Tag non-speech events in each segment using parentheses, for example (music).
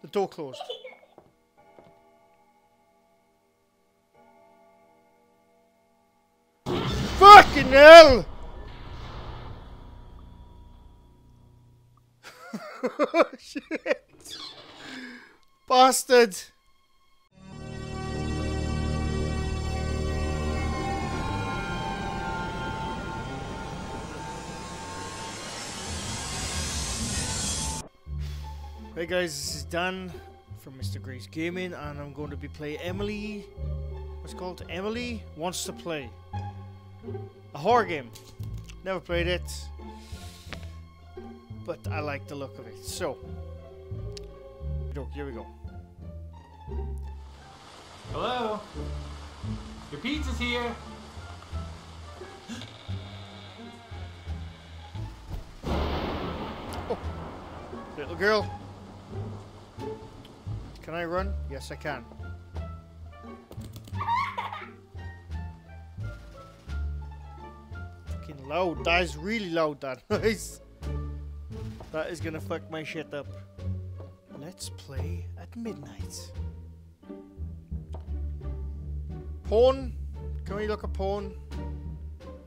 The door closed. Fucking hell! (laughs) Shit! Bastard! Hey guys, this is Dan from Mr. Grey's Gaming, and I'm going to be playing Emily. What's it called? Emily wants to play a horror game. Never played it, but I like the look of it. So, here we go. Hello? Your pizza's here. Oh, little girl. Can I run? Yes, I can. (laughs) Fucking loud. That is really loud, that. (laughs) That is gonna fuck my shit up. Let's play at midnight. Porn? Can we look at porn?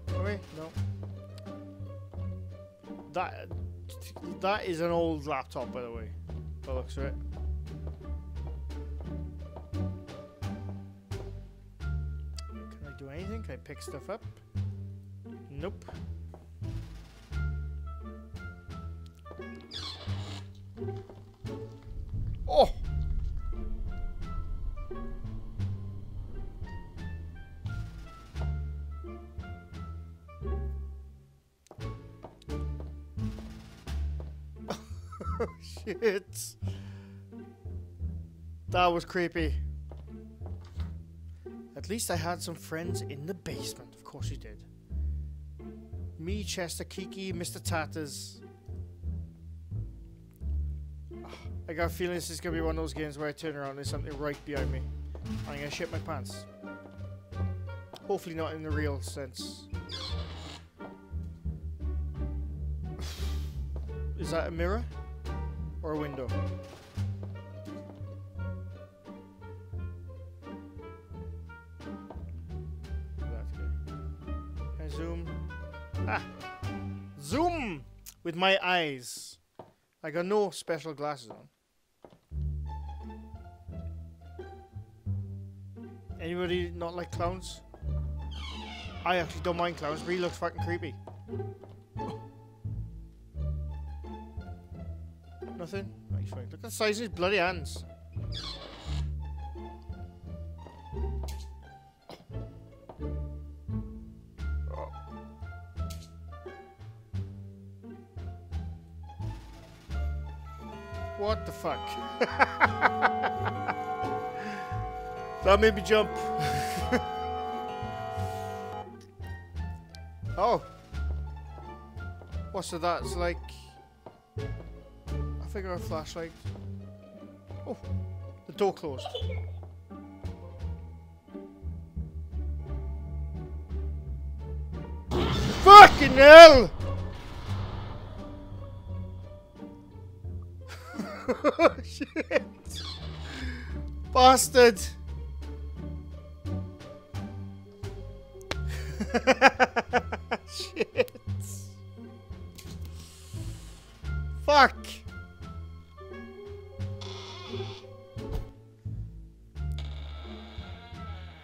Can we? No. That that is an old laptop, by the way. By looks of it. I pick stuff up? Nope. Oh! (laughs) Shit. That was creepy. At least I had some friends in the basement. Of course you did. Me, Chester, Kiki, Mr. Tatters. Ah, I got a feeling this is going to be one of those games where I turn around and there's something right behind me. I'm going to shit my pants. Hopefully not in the real sense. (sighs) Is that a mirror? Or a window? Zoom? Ah! Zoom! With my eyes. I got no special glasses on. Anybody not like clowns? I actually don't mind clowns, but he looks fucking creepy. Nothing? He's fine. Look at the size of his bloody hands. What the fuck? that made me jump. (laughs) oh. What's so that's like I figure a flashlight. Oh, the door closed. Fucking hell! (laughs) Shit! Bastard! (laughs) Shit! Fuck!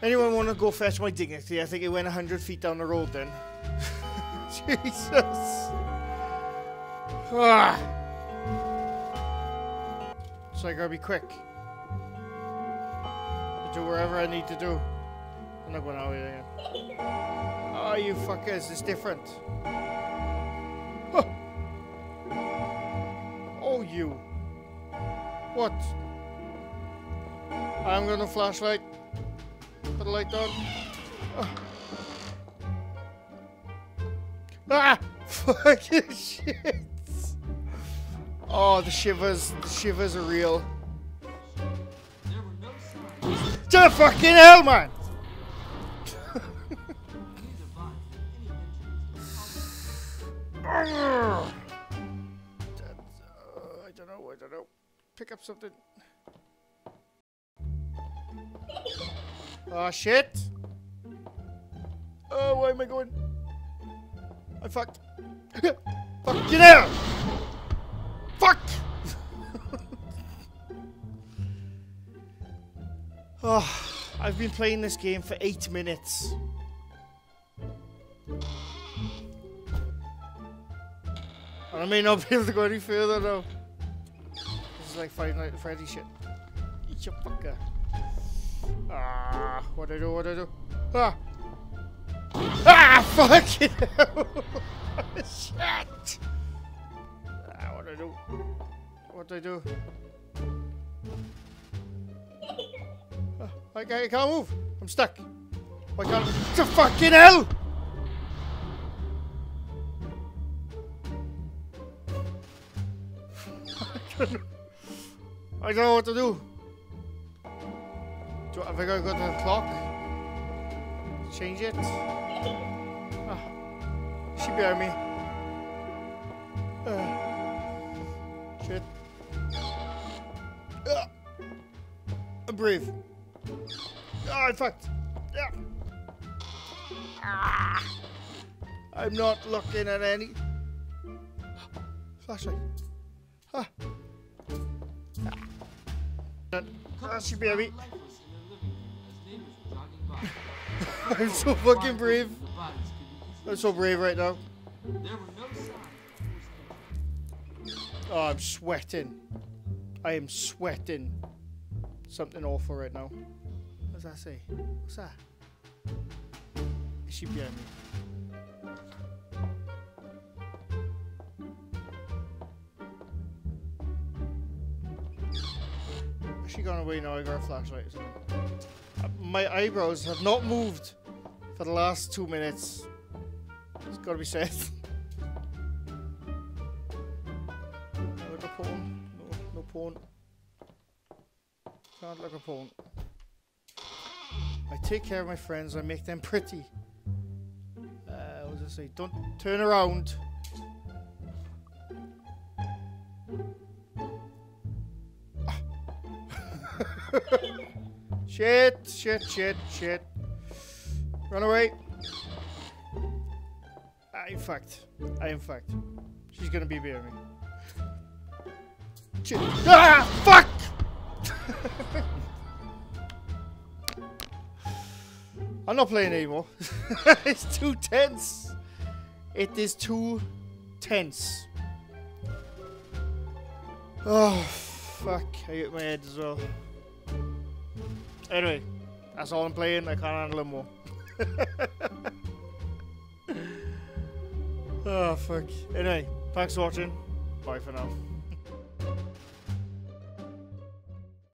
Anyone want to go fetch my dignity? I think it went 100 feet down the road then. (laughs) Jesus! Ah. So I gotta be quick. Do whatever I need to do. I'm not going out here again. Oh, you fuckers, it's different. Huh. Oh, you. What? I'm gonna flashlight. Put the light on. Oh. Ah! (laughs) Fucking shit! Oh, the shivers. The shivers are real. To fucking hell, man! (laughs) I don't know, I don't know. pick up something. Oh shit! Oh, where am I going? I fucked. Fuck, get out! Fuck! oh, I've been playing this game for eight minutes. And I may not be able to go any further though. This is like Nights at Freddy shit. Eat your fucker. Ah, what I do, what I do? Ah! Ah, (laughs) fucking (laughs) hell! shit! What I do? What do I do? Ah, I, can't, I can't move. I'm stuck. I can't. The fucking hell! (laughs) I don't know what to do. do have I got to go to the clock? Change it? Ah, she behind me. Uh, shit. Ah, I'm brave. Ah, I fucked. Yeah. Ah, I'm not looking at any. Flashlight. Ah. Ah, she baby. (laughs) I'm so fucking brave. I'm so brave right now. Oh, I'm sweating. I am sweating. Something awful right now. What does that say? What's that? Is she behind me? Has she gone away now? I got a flashlight. Uh, My eyebrows have not moved for the last two minutes. It's gotta be said. (laughs) Can't look at porn. I take care of my friends. I make them pretty. Uh, what does it say? Don't turn around. (laughs) shit, shit, shit, shit. Run away. I am fucked. I am fucked. She's gonna be behind me. Shit. Ah! Fuck! (laughs) I'm not playing anymore. (laughs) it's too tense. It is too tense. Oh, fuck. I hit my head as well. Anyway, that's all I'm playing. I can't handle it more. oh, (laughs) fuck. Anyway, thanks for watching. Bye for now.